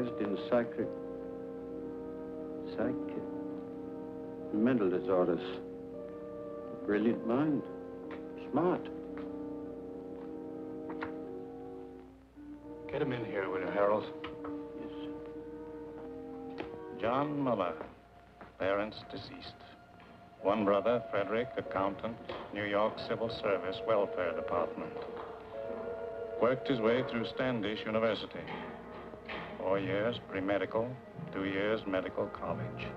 specialized in psychic... psychic... mental disorders. Brilliant mind. Smart. Get him in here, will you, Harold? Yes. John Muller, parents deceased. One brother, Frederick, accountant, New York Civil Service Welfare Department. Worked his way through Standish University. Four years pre-medical, two years medical college.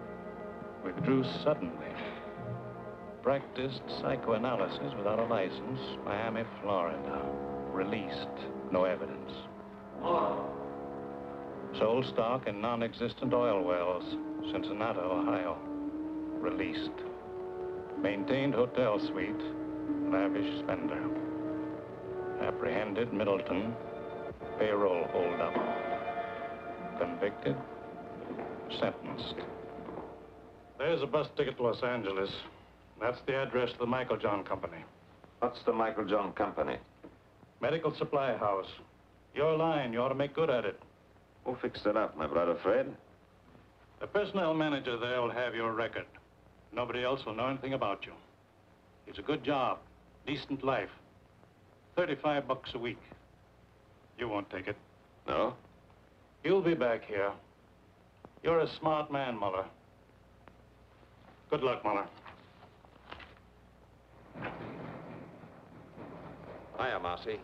Withdrew suddenly. Practiced psychoanalysis without a license, Miami, Florida. Released, no evidence. Sold stock in non-existent oil wells, Cincinnati, Ohio. Released. Maintained hotel suite, lavish spender. Apprehended Middleton, payroll holdup. Convicted, sentenced. There's a bus ticket to Los Angeles. That's the address of the Michael John Company. What's the Michael John Company? Medical supply house. Your line, you ought to make good at it. Who fixed it up, my brother Fred? The personnel manager there will have your record. Nobody else will know anything about you. It's a good job, decent life. 35 bucks a week. You won't take it. No? You'll be back here. You're a smart man, Muller. Good luck, Muller. Hiya, Marcy.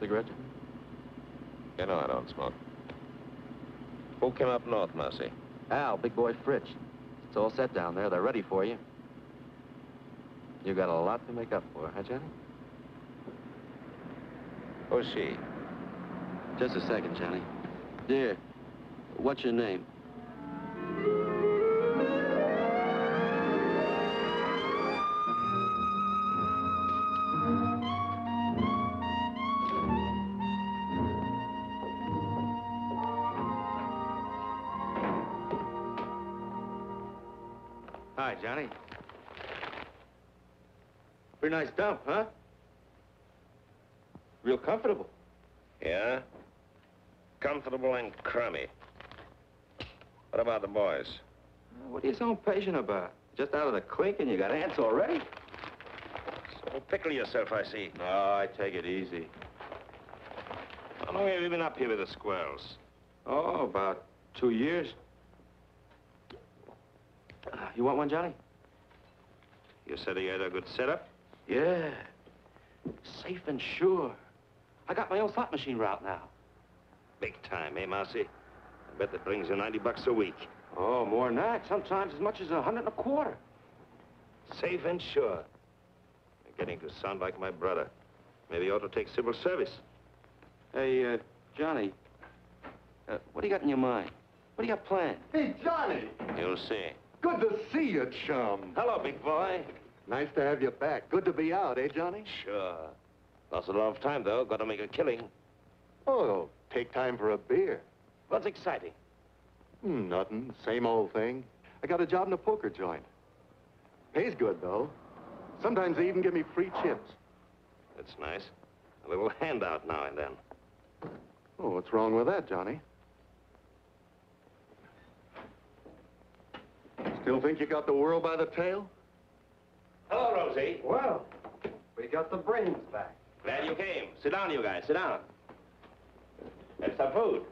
Cigarette? You know I don't smoke. Who came up north, Marcy? Al, big boy Fritz. It's all set down there. They're ready for you. You got a lot to make up for, huh, Johnny? Who's she? Just a second, Johnny. Dear, what's your name? Pretty nice dump, huh? Real comfortable. Yeah? Comfortable and crummy. What about the boys? What are you so impatient about? Just out of the clink and you got ants already? So pickle yourself, I see. No, I take it easy. How long have you been up here with the squirrels? Oh, about two years. You want one, Johnny? You said he had a good setup? Yeah. Safe and sure. I got my own slot machine route now. Big time, eh, Marcy? I bet that brings you 90 bucks a week. Oh, more than that. Sometimes as much as a hundred and a quarter. Safe and sure. You're getting to sound like my brother. Maybe you ought to take civil service. Hey, uh, Johnny. Uh, what do you got in your mind? What do you got planned? Hey, Johnny! You'll see. Good to see you, chum. Hello, big boy. Nice to have you back. Good to be out, eh, Johnny? Sure. Lost a lot of time, though. Got to make a killing. Oh, take time for a beer. What's exciting? Hmm, nothing. Same old thing. I got a job in a poker joint. Pays good, though. Sometimes they even give me free chips. That's nice. A little handout now and then. Oh, what's wrong with that, Johnny? Still think you got the world by the tail? Hello, Rosie. Well, we got the brains back. Glad you came. Sit down, you guys. Sit down. Have some food.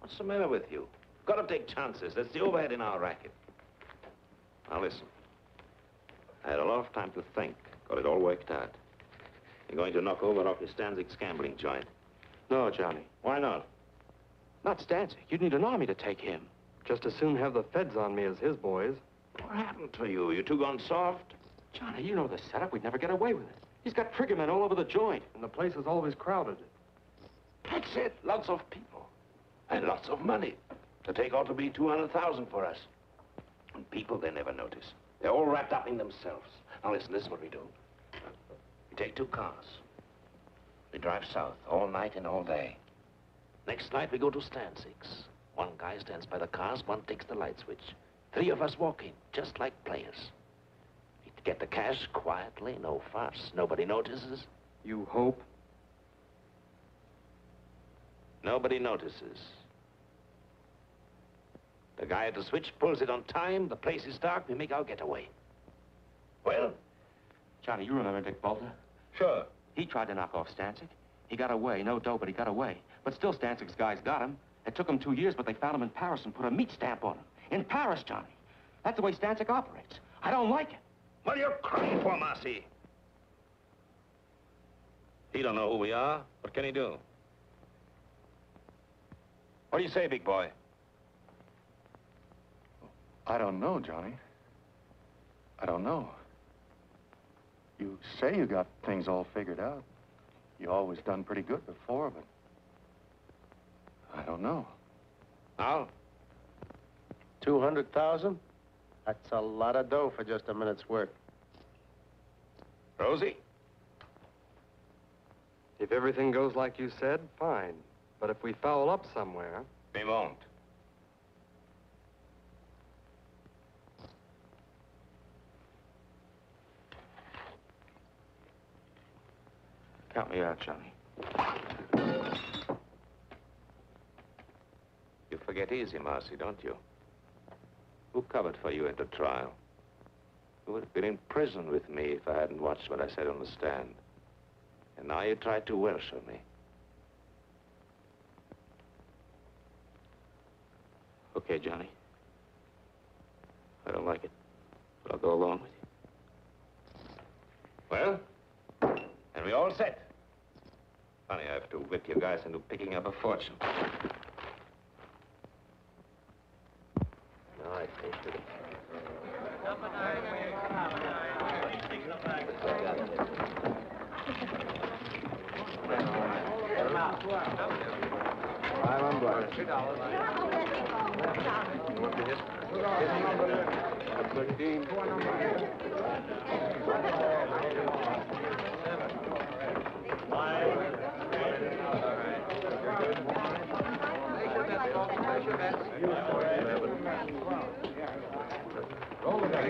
What's the matter with you? Got to take chances. That's the overhead in our racket. Now, listen. I had a lot of time to think. Got it all worked out. You're going to knock over Rocky Stansyck's gambling joint. No, Johnny. Why not? Not Stansyck. You'd need an army to take him. Just as soon have the feds on me as his boys. What happened to you? You two gone soft? Johnny, you know the setup. We'd never get away with it. He's got triggermen all over the joint. And the place is always crowded. That's it. Lots of people. And lots of money. The take ought to be 200000 for us. And people, they never notice. They're all wrapped up in themselves. Now, listen, this is what we do. We take two cars. We drive south all night and all day. Next night, we go to Stansyck's. One guy stands by the cars, one takes the light switch. Three of us walk in, just like players. We get the cash quietly, no fuss. Nobody notices. You hope? Nobody notices. The guy at the switch pulls it on time, the place is dark, we make our getaway. Well, Johnny, you remember Dick Bolter? sure. He tried to knock off Stansyck. He got away. No dough, but he got away. But still, Stansyck's guys got him. It took him two years, but they found him in Paris and put a meat stamp on him. In Paris, Johnny. That's the way Stansyck operates. I don't like it. What are you crying for, Marcy? He don't know who we are. What can he do? What do you say, big boy? I don't know, Johnny. I don't know. You say you got things all figured out. You always done pretty good before, but... I don't know. Al? 200,000? That's a lot of dough for just a minute's work. Rosie? If everything goes like you said, fine. But if we foul up somewhere, We won't. Count me out, Johnny. You forget easy, Marcy, don't you? Covered for you at the trial? You would have been in prison with me if I hadn't watched what I said on the stand. And now you try to Welsh me. Okay, Johnny. I don't like it, but I'll go along with you. Well, and we all set. Funny, I have to whip you guys into picking up a fortune. I'm unblocked. You want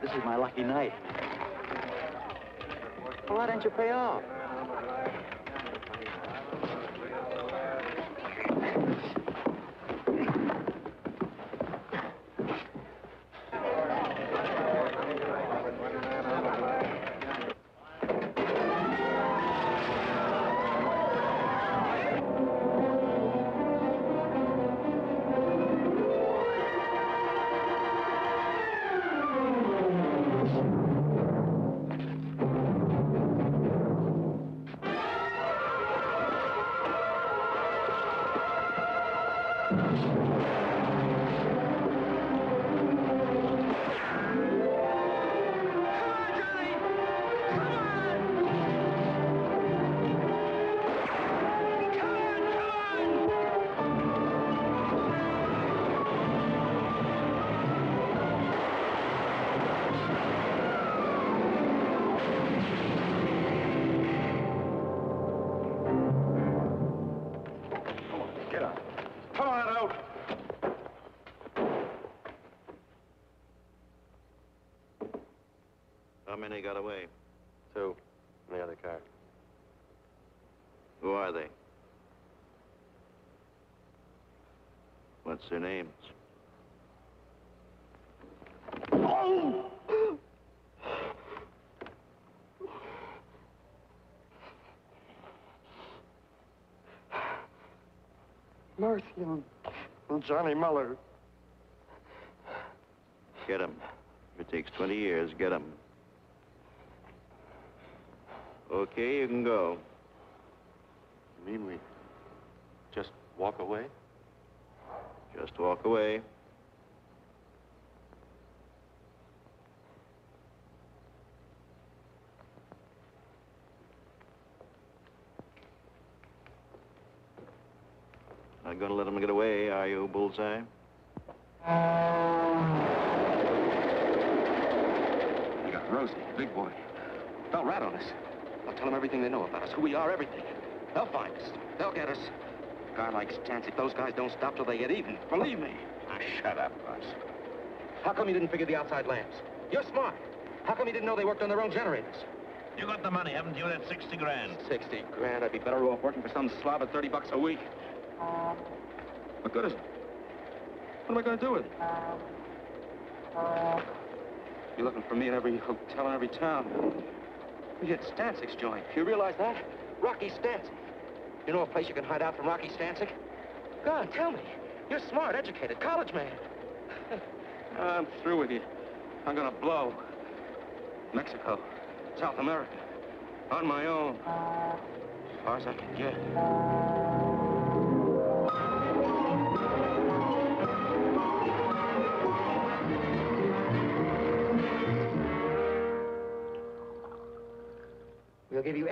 This is my lucky night. Well, why don't you pay off? Many got away? Two in the other car. Who are they? What's their names? Marcy and, and Johnny Muller. Get 'em. If it takes 20 years, get 'em. Okay, you can go. You mean we just walk away? Just walk away. Not gonna let them get away, are you, Bullseye? You got Rosie, big boy. They'll rat on us. They'll tell them everything they know about us, who we are, everything. They'll find us. They'll get us. A guy like Stansyck, those guys don't stop till they get even. Believe me. Ah, shut up, Buzz. How come you didn't figure the outside lamps? You're smart. How come you didn't know they worked on their own generators? You got the money, haven't you? That 60 grand. 60 grand. I'd be better off working for some slob at 30 bucks a week. What good is it? What am I going to do with it? You're looking for me in every hotel in every town. Hit Stansyck's joint. You realize that? Rocky Stansyck. You know a place you can hide out from Rocky Stansyck? Go on, tell me. You're smart, educated, college man. I'm through with you. I'm gonna blow. Mexico, South America, on my own. As far as I can get.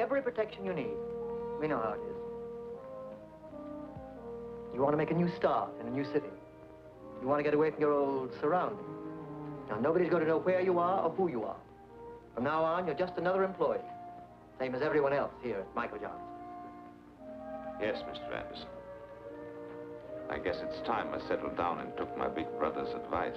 Every protection you need. We know how it is. You want to make a new start in a new city. You want to get away from your old surroundings. Now, nobody's going to know where you are or who you are. From now on, you're just another employee. Same as everyone else here at Michael John's. Yes, Mr. Anderson. I guess it's time I settled down and took my big brother's advice.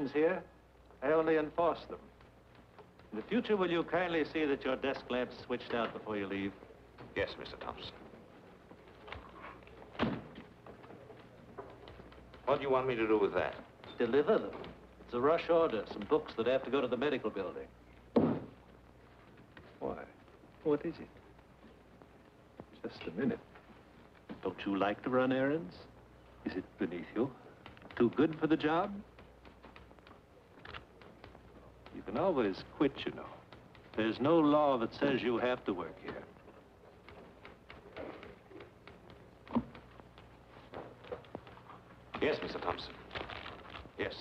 Regulations here. I only enforce them. In the future, will you kindly see that your desk lamp's switched out before you leave? Yes, Mr. Thompson. What do you want me to do with that? Deliver them. It's a rush order, some books that have to go to the medical building. Why? What is it? Just a minute. Don't you like to run errands? Is it beneath you? Too good for the job? You can always quit, you know. There's no law that says you have to work here. Yes, Mr. Thompson. Yes.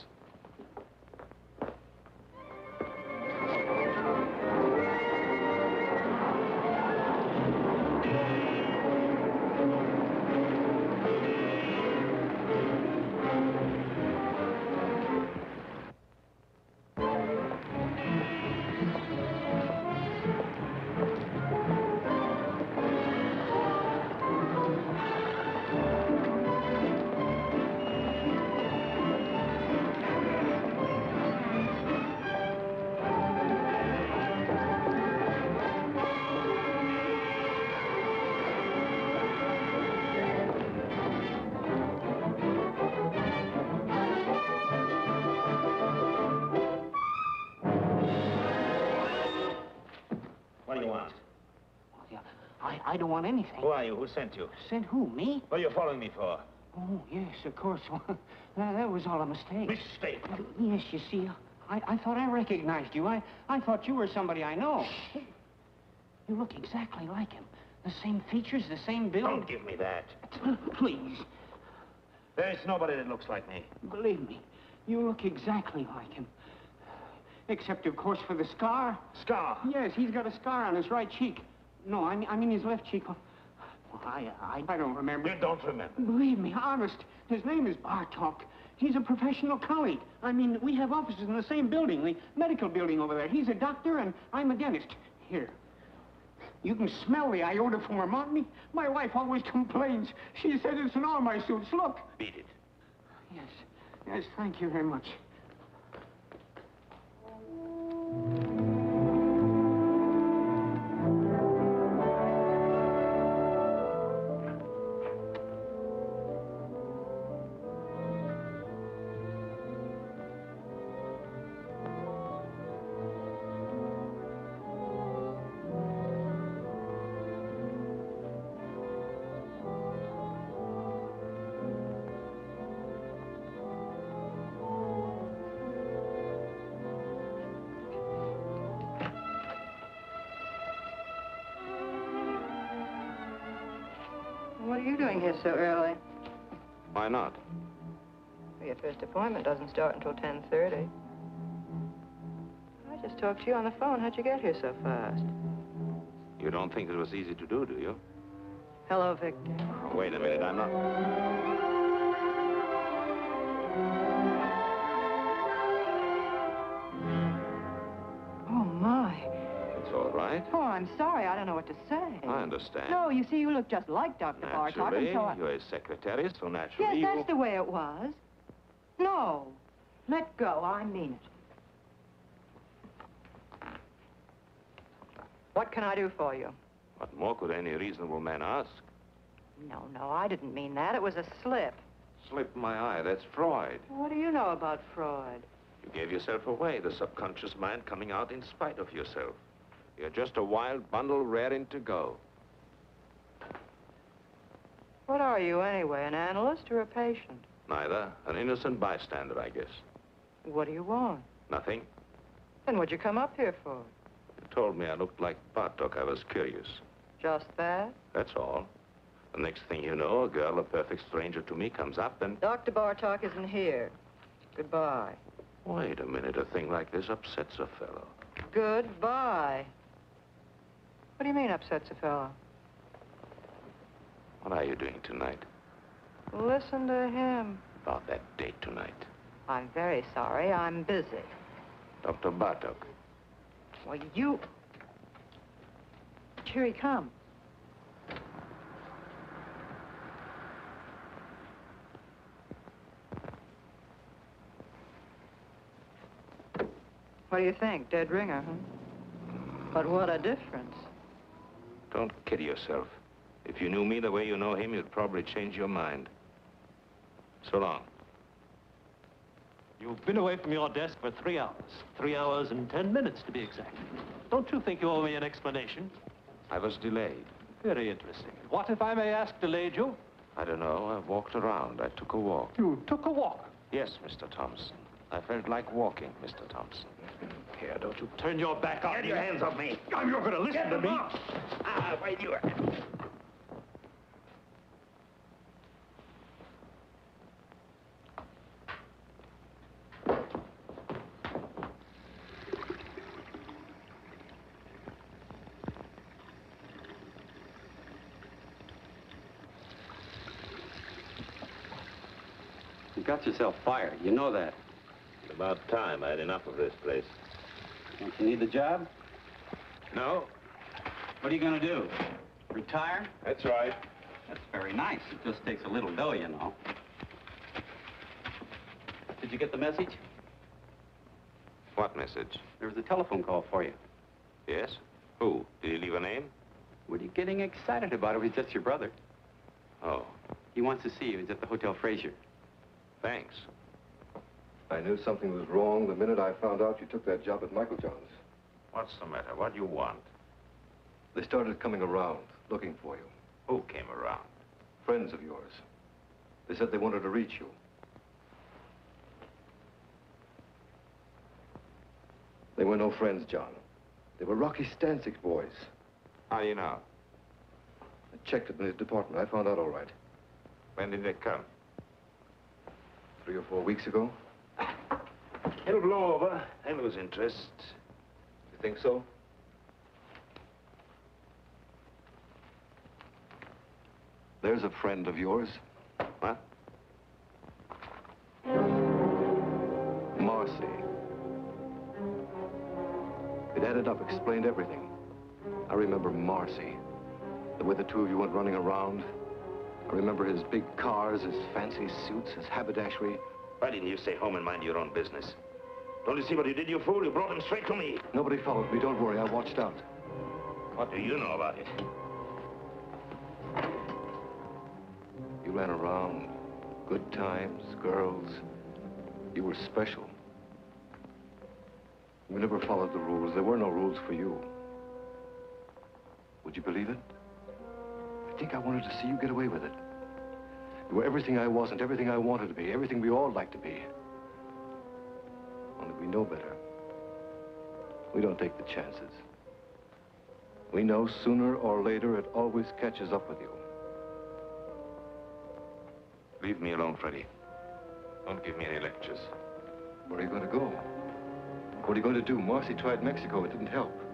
Who are you? Who sent you? Sent who, me? What are you following me for? Oh, yes, of course. that, that was all a mistake. Mistake? Yes, you see, I, I thought I recognized you. I, I thought you were somebody I know. You look exactly like him. The same features, the same build. Don't give me that. Please, There's nobody that looks like me. believe me. You look exactly like him. Except, of course, for the scar. Scar. Yes, he's got a scar on his right cheek. No, I mean, I mean his left cheek. I, I, I don't remember. You don't remember. Believe me, honest. His name is Bartok. He's a professional colleague. I mean, we have offices in the same building, the medical building over there. He's a doctor and I'm a dentist. Here. You can smell the iodoform on me. My wife always complains. She says it's in all my suits. Look. Beat it. Yes. Yes, thank you very much. So early? Why not? Well, your first appointment doesn't start until 10.30. I just talked to you on the phone. How'd you get here so fast? You don't think it was easy to do, do you? Hello, Victor. Wait a minute, I'm not... right. Oh, I'm sorry. I don't know what to say. I understand. No, you see, you look just like Dr. Bartok, Naturally, and so I... you're his secretary, so naturally Yes, that's the way it was. No. Let go. I mean it. What can I do for you? What more could any reasonable man ask? No, no, I didn't mean that. It was a slip. Slipped my eye, that's Freud. What do you know about Freud? You gave yourself away, the subconscious mind coming out in spite of yourself. You're just a wild bundle raring to go. What are you, anyway, an analyst or a patient? Neither. An innocent bystander, I guess. What do you want? Nothing. Then what'd you come up here for? You told me I looked like Bartok. I was curious. Just that? That's all. The next thing you know, a girl, a perfect stranger to me, comes up and... Dr. Bartok isn't here. Goodbye. Wait a minute. A thing like this upsets a fellow. Goodbye. What do you mean upsets a fellow? What are you doing tonight? Listen to him. About that date tonight. I'm very sorry. I'm busy. Dr. Bartok. Well, you... Here he comes. What do you think? Dead ringer, huh? But what a difference. Don't kid yourself. If you knew me the way you know him, you'd probably change your mind. So long. You've been away from your desk for three hours. Three hours and ten minutes, to be exact. Don't you think you owe me an explanation? I was delayed. Very interesting. What, if I may ask, delayed you? I don't know. I walked around. I took a walk. You took a walk. Yes, Mr. Thompson. I felt like walking, Mr. Thompson. Here, don't you turn your back on me. Get your hands off me. I'm not going to listen Get to me. off. Ah, wait, you... You got yourself fired. You know that. It's About time. I had enough of this place. Don't you need the job? No? What are you going to do? Retire? That's right. That's very nice. It just takes a little dough, you know. Did you get the message? What message? There was a telephone call for you. Yes? Who? Did he leave a name? What are you getting excited about? It was just your brother. Oh, He wants to see you. He's at the Hotel Fraser. thanks. I knew something was wrong the minute I found out you took that job at Michael John's. What's the matter? What do you want? They started coming around, looking for you. Who came around? Friends of yours. They said they wanted to reach you. They were no friends, John. They were Rocky Stansyck's boys. How do you know? I checked it in his department. I found out all right. When did they come? Three or four weeks ago. It'll blow over. I lose interest. You think so? There's a friend of yours. What? Marcy. It added up, explained everything. I remember Marcy. The way the two of you went running around. I remember his big cars, his fancy suits, his haberdashery. Why didn't you stay home and mind your own business? Don't you see what you did, you fool? You brought him straight to me. Nobody followed me. Don't worry. I watched out. What do you know about it? You ran around. Good times, girls. You were special. You never followed the rules. There were no rules for you. Would you believe it? I think I wanted to see you get away with it. You were everything I wasn't, everything I wanted to be, everything we all like to be. Only we know better. We don't take the chances. We know sooner or later it always catches up with you. Leave me alone, Freddie. Don't give me any lectures. Where are you going to go? What are you going to do? Marcy tried Mexico. It didn't help.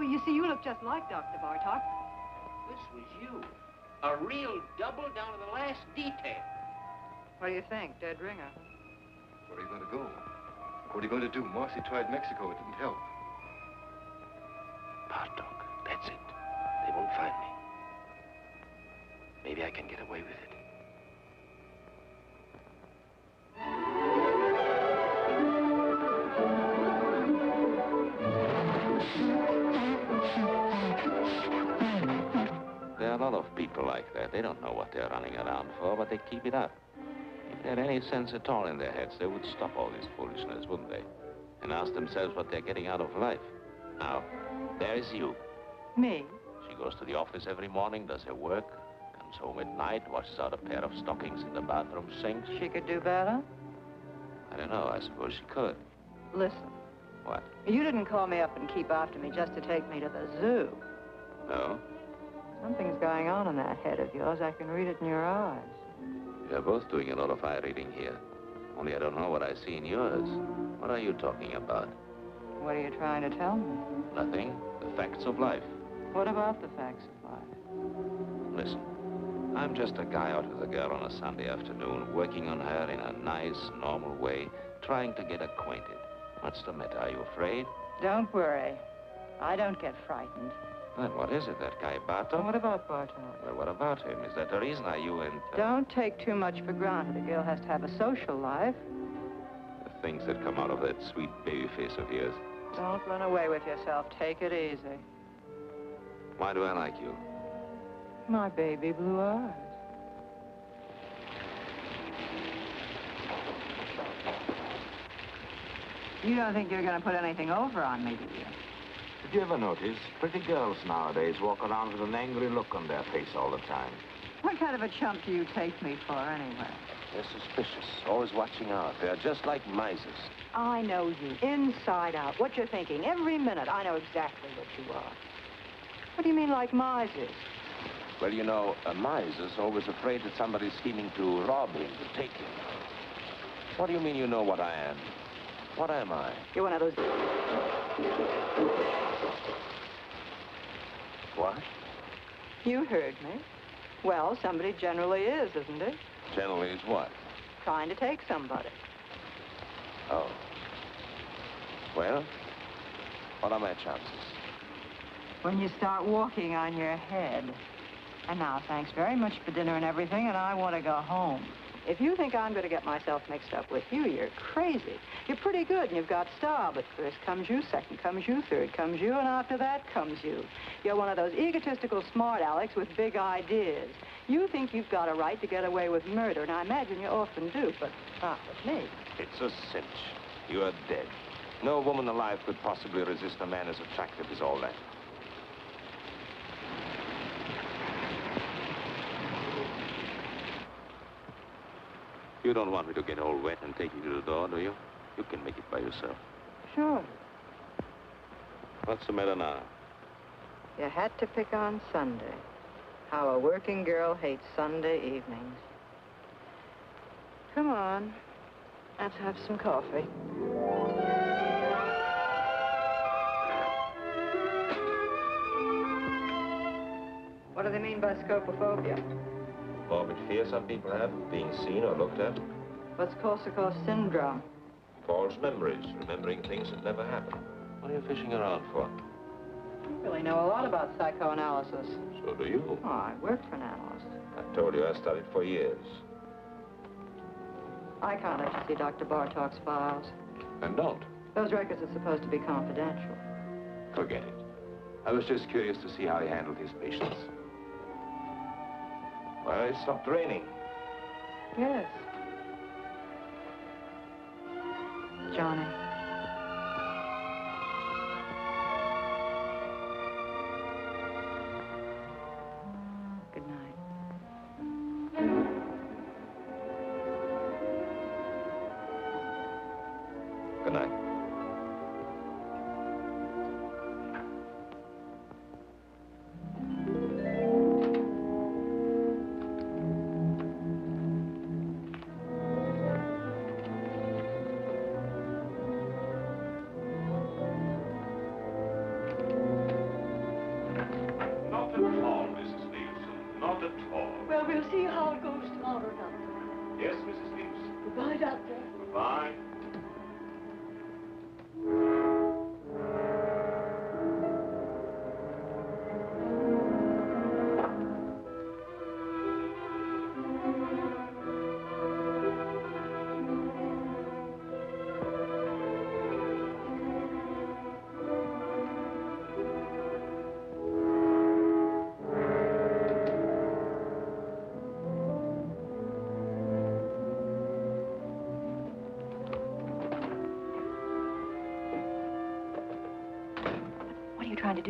Oh, you see, you look just like Dr. Bartok. This was you. A real double down to the last detail. What do you think? Dead ringer. Where are you going to go? What are you going to do? Marcy tried Mexico. It didn't help. Keep it up. If they had any sense at all in their heads, they would stop all this foolishness, wouldn't they? And ask themselves what they're getting out of life. Now, there's you. Me? She goes to the office every morning, does her work, comes home at night, washes out a pair of stockings in the bathroom sink. She could do better? I don't know. I suppose she could. Listen, What? you didn't call me up and keep after me just to take me to the zoo. No? Something's going on in that head of yours. I can read it in your eyes. You're both doing a lot of eye reading here. Only I don't know what I see in yours. What are you talking about? What are you trying to tell me? Nothing. The facts of life. What about the facts of life? Listen, I'm just a guy out with a girl on a Sunday afternoon, working on her in a nice, normal way, trying to get acquainted. What's the matter? Are you afraid? Don't worry. I don't get frightened. Then what is it, that guy Bartok? What about Bartok? Well, what about him? Is that the reason are you and... uh, Don't take too much for granted. A girl has to have a social life. The things that come out of that sweet baby face of yours. Don't run away with yourself. Take it easy. Why do I like you? My baby blue eyes. You don't think you're going to put anything over on me, do you? Did you ever notice pretty girls nowadays walk around with an angry look on their face all the time? What kind of a chump do you take me for, anyway? They're suspicious, always watching out. They're just like misers. I know you, inside out. What you're thinking, every minute. I know exactly what you are. What do you mean, like misers? Well, you know, a miser's always afraid that somebody's scheming to rob him, to take him. What do you mean you know what I am? What am I? You're one of those... What? You heard me. Well, somebody generally is, isn't it? Generally is what? Trying to take somebody. Oh. Well, what are my chances? When you start walking on your head. And now, thanks very much for dinner and everything, and I want to go home. If you think I'm going to get myself mixed up with you, you're crazy. You're pretty good, and you've got style, but first comes you, second comes you, third comes you, and after that comes you. You're one of those egotistical smart Alex with big ideas. You think you've got a right to get away with murder, and I imagine you often do, but not with me. It's a cinch. You are dead. No woman alive could possibly resist a man as attractive as all that. You don't want me to get all wet and take you to the door, do you? You can make it by yourself. Sure. What's the matter now? You had to pick on Sunday. How a working girl hates Sunday evenings. Come on. Let's have some coffee. What do they mean by scopophobia? Morbid fear some people have, of being seen or looked at. What's Korsakoff syndrome? False memories, remembering things that never happened. What are you fishing around for? You really know a lot about psychoanalysis. So do you. Oh, I work for an analyst. I told you I studied for years. I can't let you see Dr. Bartok's files. And don't. Those records are supposed to be confidential. Forget it. I was just curious to see how he handled his patients. Well, it stopped raining. Yes. Johnny.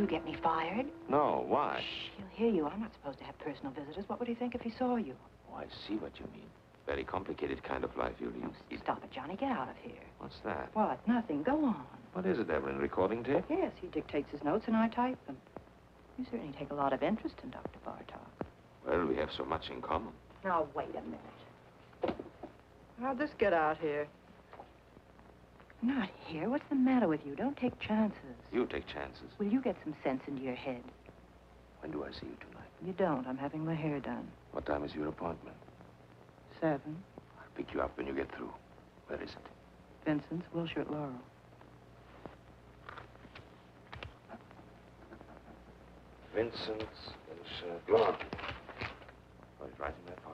Do, get me fired? No, why? He'll hear you. I'm not supposed to have personal visitors. What would he think if he saw you? Oh, I see what you mean. Very complicated kind of life you oh, lead. Stop it, Johnny. Get out of here. What's that? What? Nothing. Go on. What is it, Evelyn? Recording tape? Yes, he dictates his notes and I type them. You certainly take a lot of interest in Dr. Bartok. Well, we have so much in common. Now, wait a minute. How'd this get out here? Not here. What's the matter with you? Don't take chances. You take chances. Will you get some sense into your head? When do I see you tonight? You don't. I'm having my hair done. What time is your appointment? Seven. I'll pick you up when you get through. Where is it? Vincent's, Wilshire at Laurel. Vincent's and uh, Laurel. Oh, it's right in pocket.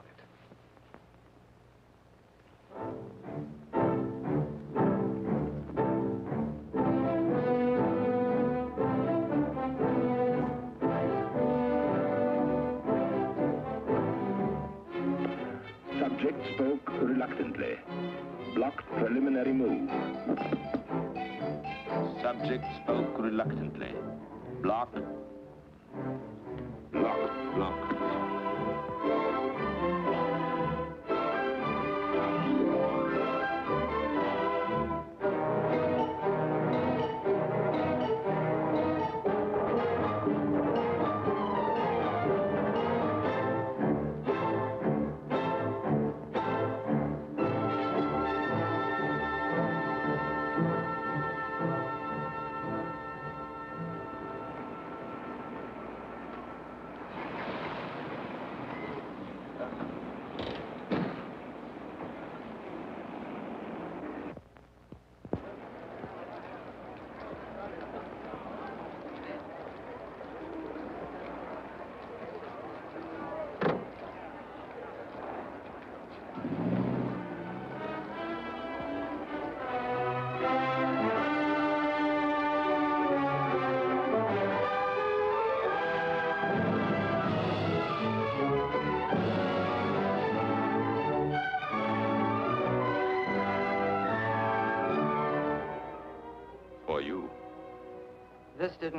Blocked preliminary move. Subject spoke reluctantly. Block. Block. Block.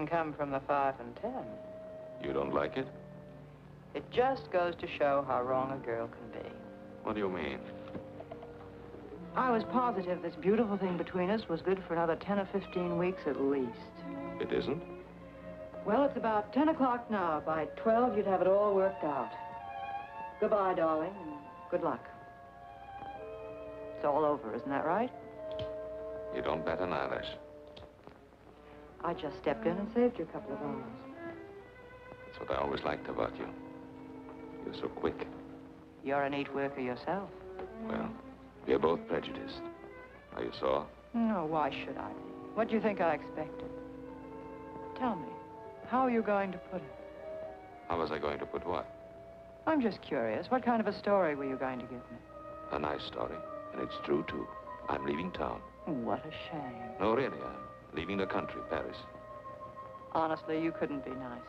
Come from the five and ten. You don't like it? It just goes to show how wrong a girl can be. What do you mean? I was positive this beautiful thing between us was good for another 10 or 15 weeks at least. It isn't? Well, it's about 10 o'clock now. By 12, you'd have it all worked out. Goodbye, darling, and good luck. It's all over, isn't that right? You don't bet an eyelash. I just stepped in and saved you a couple of hours. That's what I always liked about you. You're so quick. You're a neat worker yourself. Well, we're both prejudiced. Are you sore? No, why should I be? What do you think I expected? Tell me, how are you going to put it? How was I going to put what? I'm just curious. What kind of a story were you going to give me? A nice story. And it's true, too. I'm leaving town. What a shame. No, really, I'm leaving the country, Paris. Honestly, you couldn't be nicer.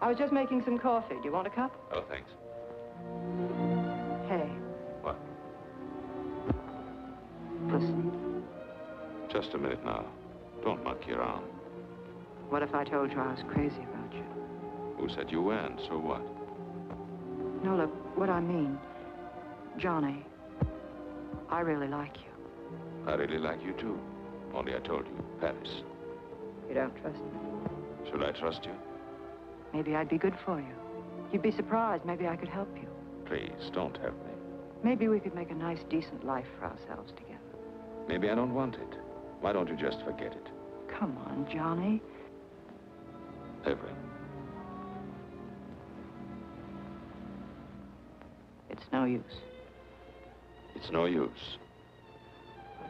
I was just making some coffee. Do you want a cup? Oh, thanks. Hey. What? Listen. Just a minute now. Don't monkey around. What if I told you I was crazy about you? Who said you weren't? So what? No, look, what I mean, Johnny, I really like you. I really like you, too. Only I told you, Paris. You don't trust me? Should I trust you? Maybe I'd be good for you. You'd be surprised. Maybe I could help you. Please, don't help me. Maybe we could make a nice, decent life for ourselves together. Maybe I don't want it. Why don't you just forget it? Come on, Johnny. Evelyn, It's no use. It's no use.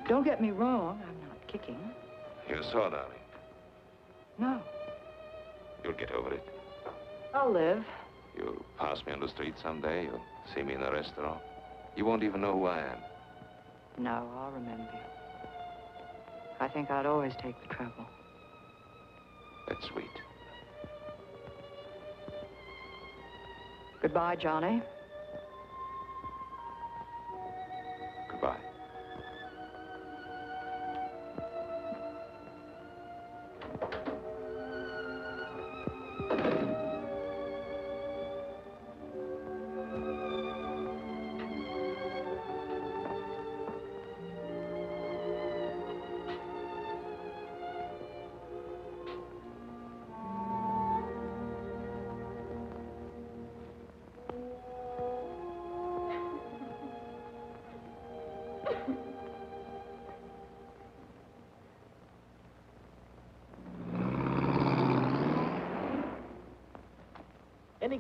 Don't get me wrong, I'm not kicking. You're sore, darling. No. You'll get over it. I'll live. You'll pass me on the street someday. You'll see me in a restaurant. You won't even know who I am. No, I'll remember you. I think I'd always take the trouble. That's sweet. Goodbye, Johnny.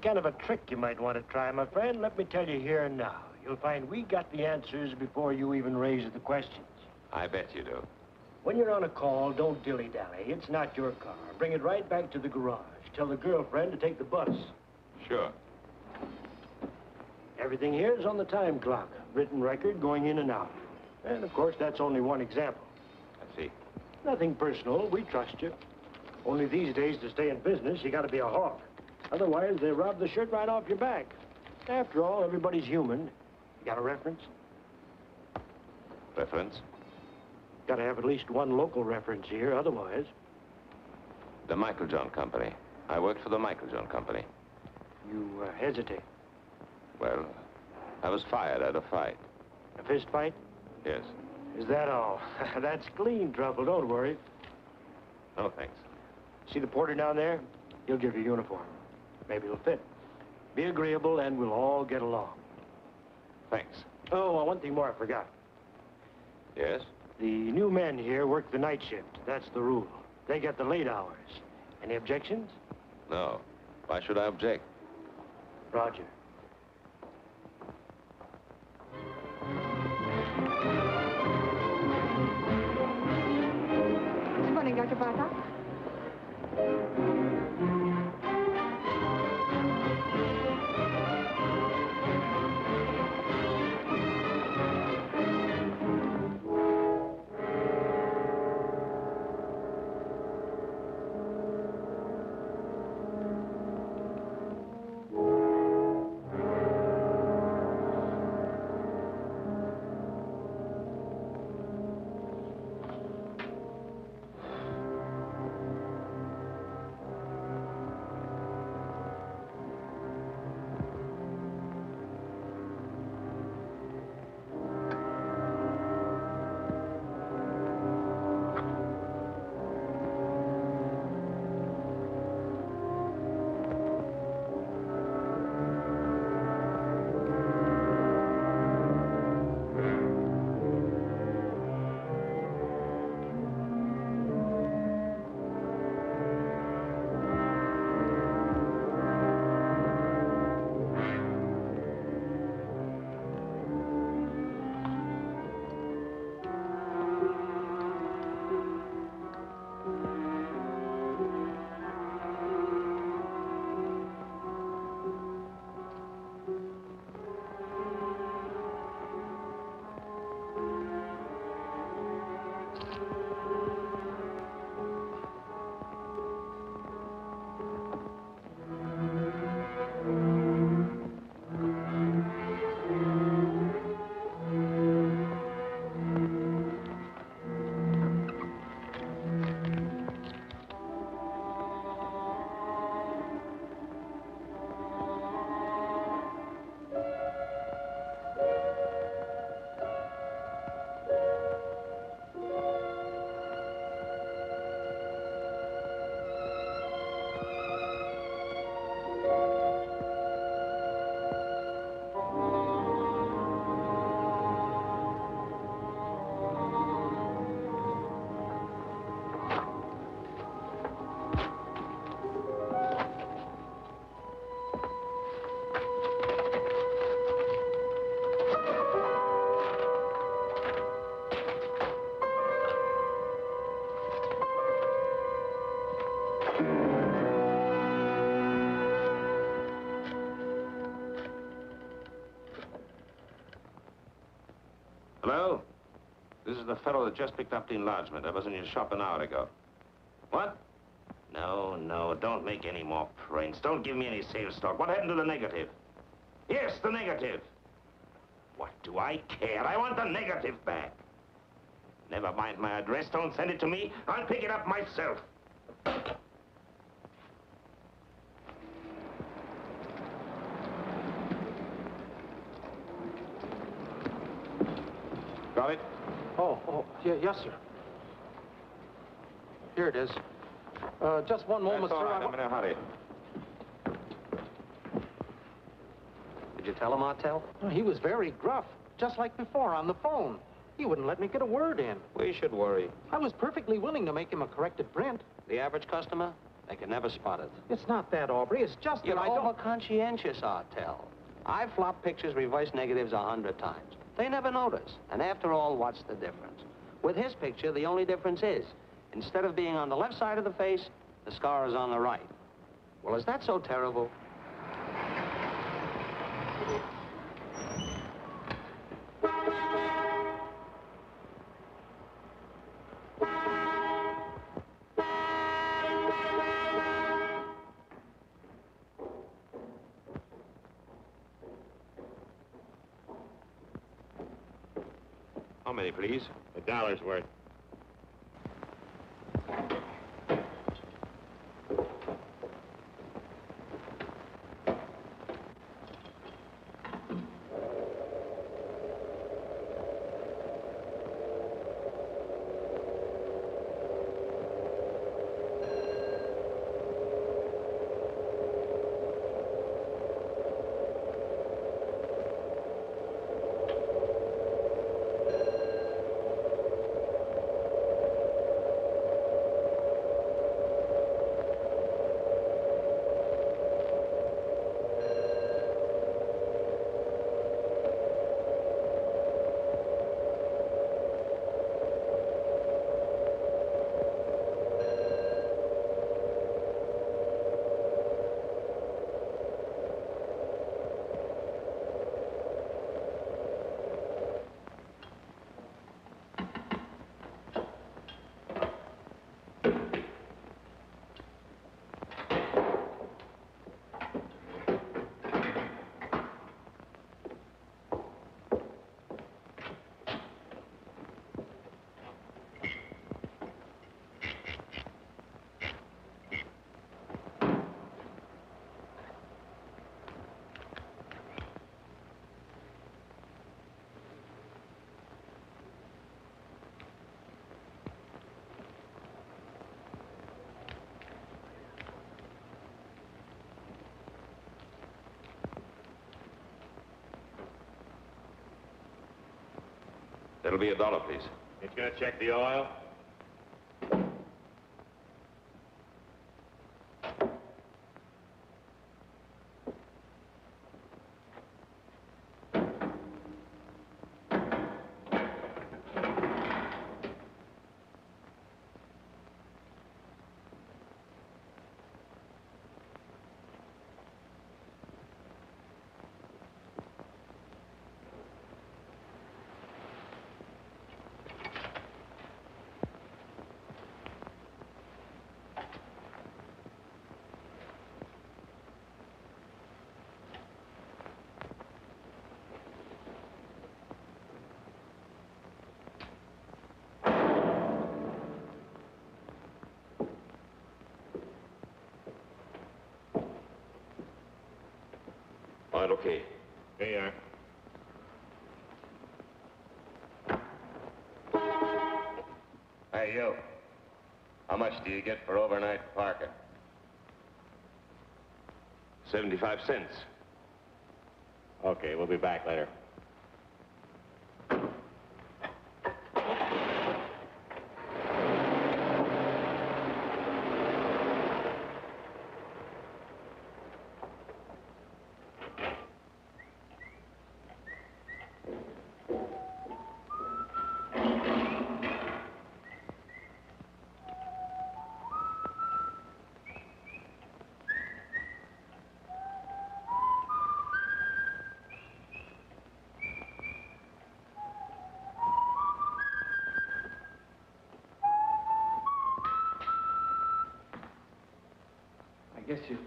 Kind of a trick you might want to try, my friend, let me tell you here and now. You'll find we got the answers before you even raise the questions. I bet you do. When you're on a call, don't dilly-dally. It's not your car. Bring it right back to the garage. Tell the girlfriend to take the bus. Sure. Everything here is on the time clock. Written record going in and out. And, of course, that's only one example. I see. Nothing personal. We trust you. Only these days, to stay in business, you got to be a hawk. Otherwise, they rob the shirt right off your back. After all, everybody's human. You got a reference? Reference? Got to have at least one local reference here, otherwise. The Michael John Company. I worked for the Michael John Company. You uh, hesitate. Well, I was fired at a fight. A fist fight? Yes. Is that all? That's clean trouble, don't worry. No, thanks. See the porter down there? He'll give you a uniform. Maybe it'll fit. Be agreeable and we'll all get along. Thanks. Oh, uh, one thing more I forgot. Yes? The new men here work the night shift. That's the rule. They get the late hours. Any objections? No. Why should I object? Roger. Good morning, Dr. Bartok. The fellow that just picked up the enlargement. I was in your shop an hour ago. What? No, no, don't make any more prints. Don't give me any sales talk. What happened to the negative? Yes, the negative. What do I care? I want the negative back. Never mind my address. Don't send it to me. I'll pick it up myself. Got it? Oh, oh, yeah, yes, sir. Here it is. Uh, just one moment, That's all sir. right. I I'm in a hurry. Did you tell him, Artell? he was very gruff, just like before on the phone. He wouldn't let me get a word in. We should worry. I was perfectly willing to make him a corrected print. The average customer, they can never spot it. It's not that, Aubrey. It's just You're that I don't... over-conscientious, Artell. I've flopped pictures reverse negatives a hundred times. They never notice. And after all, what's the difference? With his picture, the only difference is, instead of being on the left side of the face, the scar is on the right. Well, is that so terrible? How many, please? A dollar's worth. That'll be a dollar, please. It's gonna check the oil? All right, okay. There you are. Hey, you. How much do you get for overnight parking? 75 cents. Okay, we'll be back later.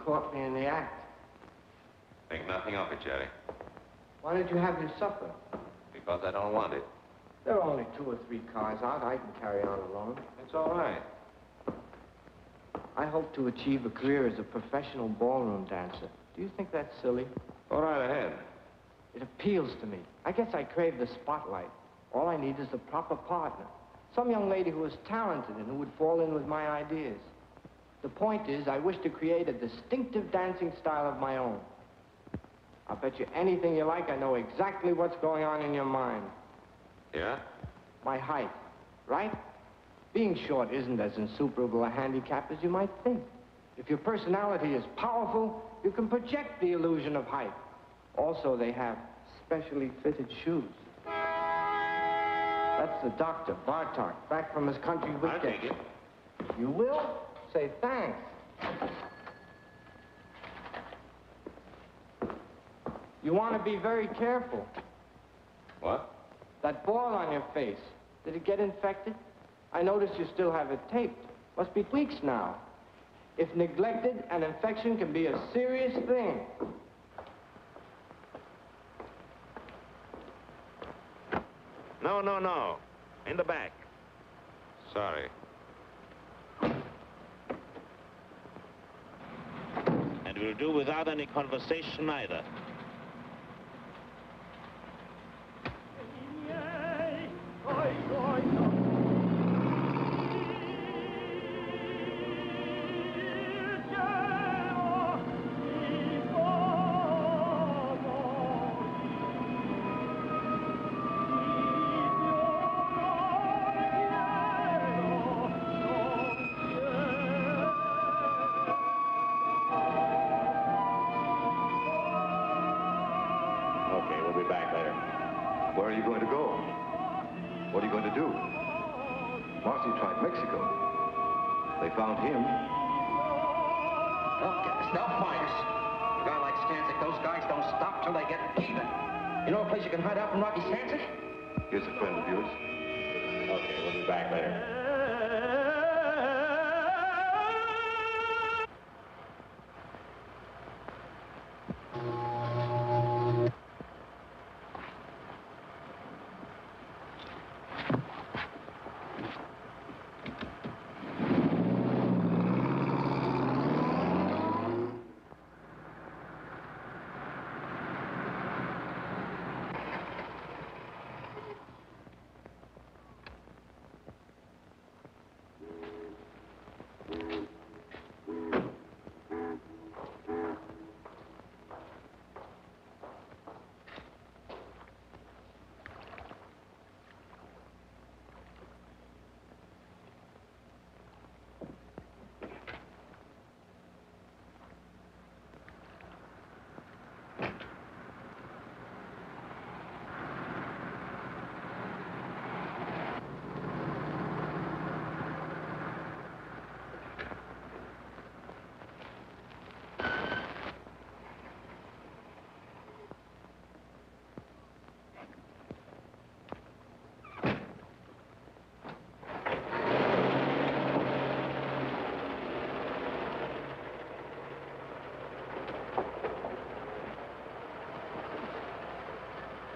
Caught me in the act. Think nothing of it, Jerry, Why did you have your supper? because I don't want it. There are only two or three cars out. I can carry on alone. It's all right. I hope to achieve a career as a professional ballroom dancer. Do you think that's silly? Go right ahead. It appeals to me. I guess I crave the spotlight. All I need is the proper partner. Some young lady who is talented and who would fall in with my ideas. The point is, I wish to create a distinctive dancing style of my own. I'll bet you anything you like I know exactly what's going on in your mind. Yeah? My height, right? Being short isn't as insuperable a handicap as you might think. If your personality is powerful, you can project the illusion of height. Also, they have specially fitted shoes. That's the doctor, Bartok, back from his country weekend. I'll take it. You will? Say thanks. You want to be very careful. What? That ball on your face, did it get infected? I notice you still have it taped. Must be weeks now. If neglected, an infection can be a serious thing. No, no, no. In the back. Sorry. We'll do without any conversation either. Marcy tried Mexico. They found him. They'll get us. They'll find us. A guy like Stansyck, those guys don't stop till they get even. You know a place you can hide out from Rocky Stansyck? Here's a friend of yours. Okay, we'll be back later.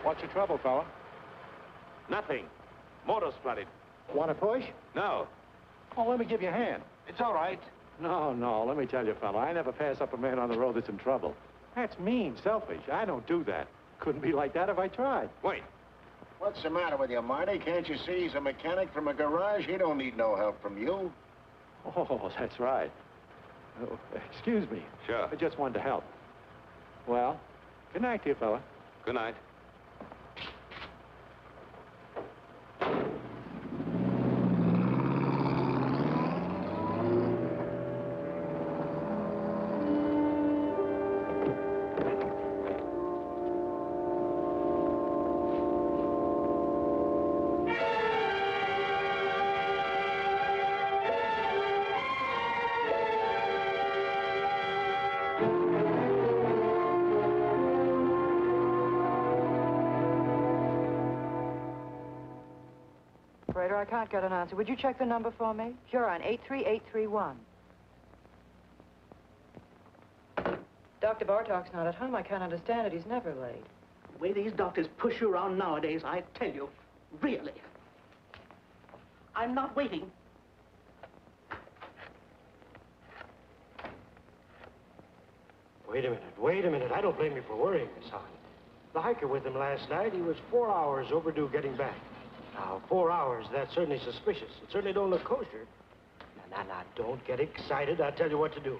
What's your trouble, fella? Nothing. Motor's flooded. Want to push? No. Oh, let me give you a hand. It's all right. No, no, let me tell you, fella, I never pass up a man on the road that's in trouble. That's mean, selfish. I don't do that. Couldn't be like that if I tried. Wait. What's the matter with you, Marty? Can't you see he's a mechanic from a garage? He don't need no help from you. Oh, that's right. Oh, excuse me. Sure. I just wanted to help. Well, good night to you, fella. Good night. Operator, I can't get an answer. Would you check the number for me? You're on 83831. Dr. Bartok's not at home, I can't understand it. He's never late. The way these doctors push you around nowadays, I tell you, really. I'm not waiting. Wait a minute, wait a minute. I don't blame you for worrying, Miss Hahn. The hiker with him last night, he was four hours overdue getting back. Now, four hours, that's certainly suspicious. It certainly don't look kosher. Now, now, now, don't get excited. I'll tell you what to do.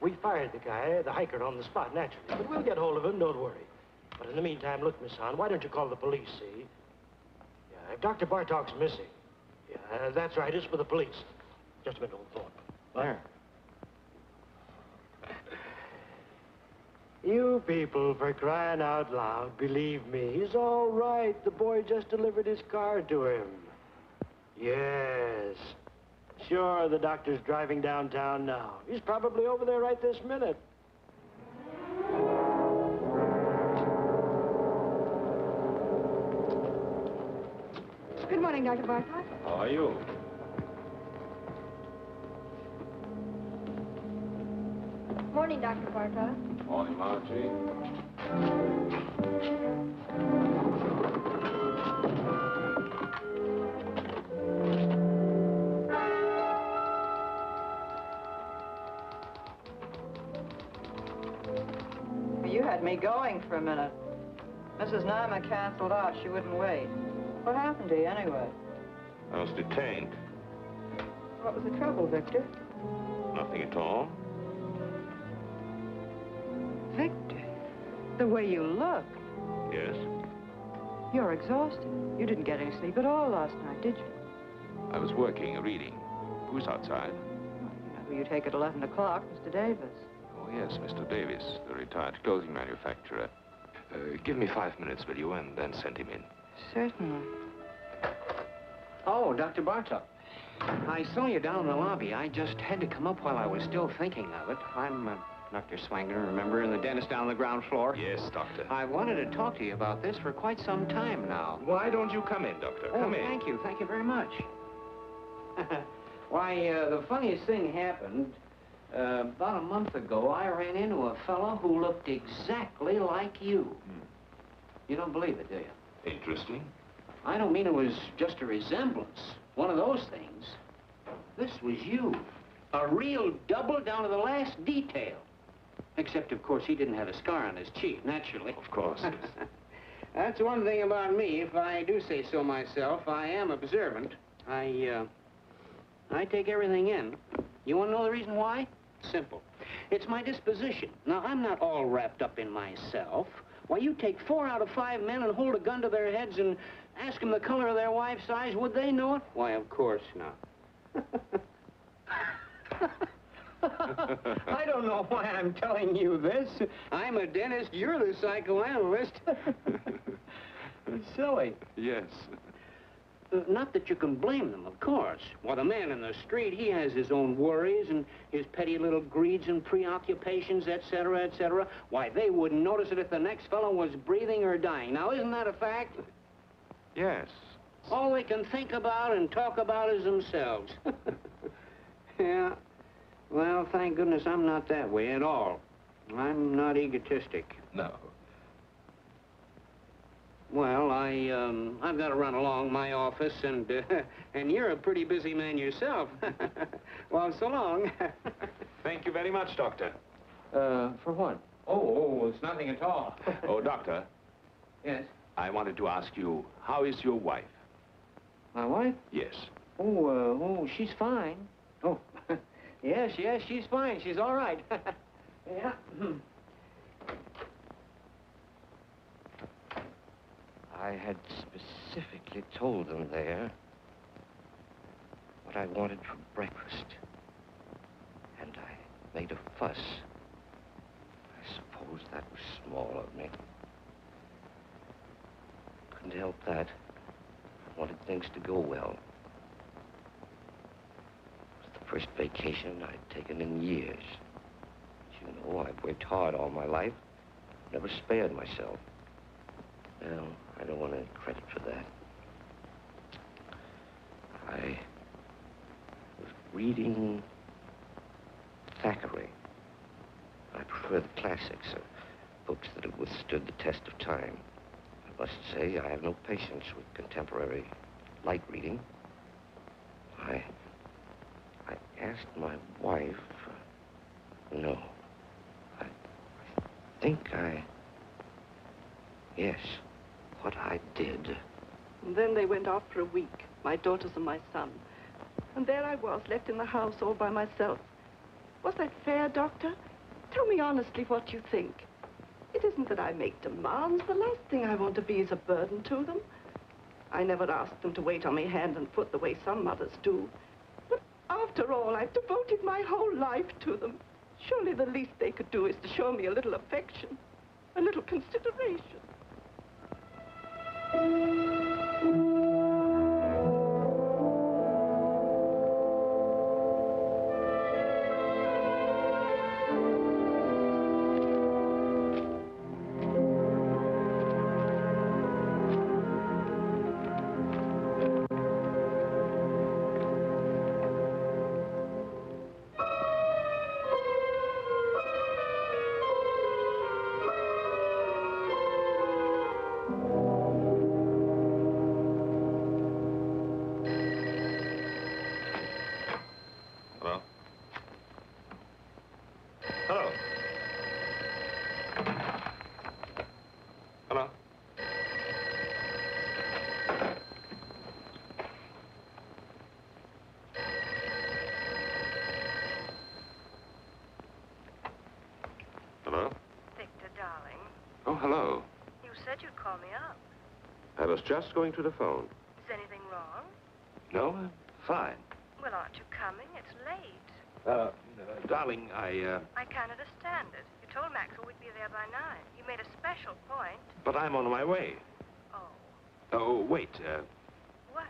We fired the guy, the hiker, on the spot, naturally. But we'll get hold of him, don't worry. But in the meantime, look, Miss Hahn, why don't you call the police, see? Yeah, if Dr. Bartok's missing. Yeah, that's right, it's for the police. Just a minute, old Thorpe. There. You people, for crying out loud, believe me, he's all right. The boy just delivered his car to him. Yes. Sure, the doctor's driving downtown now. He's probably over there right this minute. Good morning, Dr. Bartok. How are you? Morning, Dr. Bartok. Morning, Margie. You had me going for a minute. Mrs. Nyma canceled out. She wouldn't wait. What happened to you, anyway? I was detained. What was the trouble, Victor? Nothing at all. The way you look. Yes? You're exhausted. You didn't get any sleep at all last night, did you? I was working, reading. Who's outside? You know who you take at 11 o'clock, Mr. Davis. Oh, yes, Mr. Davis, the retired clothing manufacturer. Uh, give me five minutes, will you, and then send him in. Certainly. Oh, Dr. Bartok. I saw you down in the lobby. I just had to come up while I was still thinking of it. I'm uh, Dr. Swangron, remember, and the dentist down on the ground floor? Yes, doctor. I wanted to talk to you about this for quite some time now. Why don't you come in, doctor? Oh, Come in. thank you. Thank you very much. Why, uh, the funniest thing happened. Uh, about a month ago, I ran into a fellow who looked exactly like you. Hmm. You don't believe it, do you? Interesting. I don't mean it was just a resemblance. One of those things. This was you. A real double down to the last detail. Except, of course, he didn't have a scar on his cheek, naturally. Of course. That's one thing about me. If I do say so myself, I am observant. I, uh, I take everything in. You want to know the reason why? Simple. It's my disposition. Now, I'm not all wrapped up in myself. Why, you take four out of five men and hold a gun to their heads and ask them the color of their wife's eyes, would they know it? Why, of course not. I don't know why I'm telling you this. I'm a dentist, you're the psychoanalyst. Silly. Yes. Uh, not that you can blame them, of course. Why, the man in the street, he has his own worries and his petty little greeds and preoccupations, etc., etc. Why, they wouldn't notice it if the next fellow was breathing or dying. Now, isn't that a fact? Yes. All they can think about and talk about is themselves. yeah. Well, thank goodness I'm not that way at all. I'm not egotistic. No. Well, I, um, I've got to run along my office, and, uh, and you're a pretty busy man yourself. well, so long. Thank you very much, doctor. Uh, for what? oh, oh, it's nothing at all. Oh, doctor, yes? I wanted to ask you, how is your wife? My wife? Yes. Oh, uh, oh, she's fine. Yes, yes, she's fine. She's all right. yeah. Hmm. I had specifically told them there what I wanted for breakfast. And I made a fuss. I suppose that was small of me. Couldn't help that. I wanted things to go well. First vacation I'd taken in years. As you know, I've worked hard all my life. Never spared myself. Well, I don't want any credit for that. I was reading Thackeray. I prefer prefer the classics, uh, books that have withstood the test of time. I must say I have no patience with contemporary light reading. I... Asked my wife... uh, no. I think I... Yes, what I did. And then they went off for a week, my daughters and my son. And there I was, left in the house all by myself. Was that fair, Doctor? Tell me honestly what you think. It isn't that I make demands. The last thing I want to be is a burden to them. I never asked them to wait on me hand and foot the way some mothers do. After all, I've devoted my whole life to them. Surely the least they could do is to show me a little affection, a little consideration. Just going to the phone. Is anything wrong? No, I'm fine. Well, aren't you coming? It's late. Uh, uh, darling, I, uh, I can't understand it. You told Maxwell we'd be there by nine. You made a special point. but I'm on my way. Oh. Oh, wait, uh, What?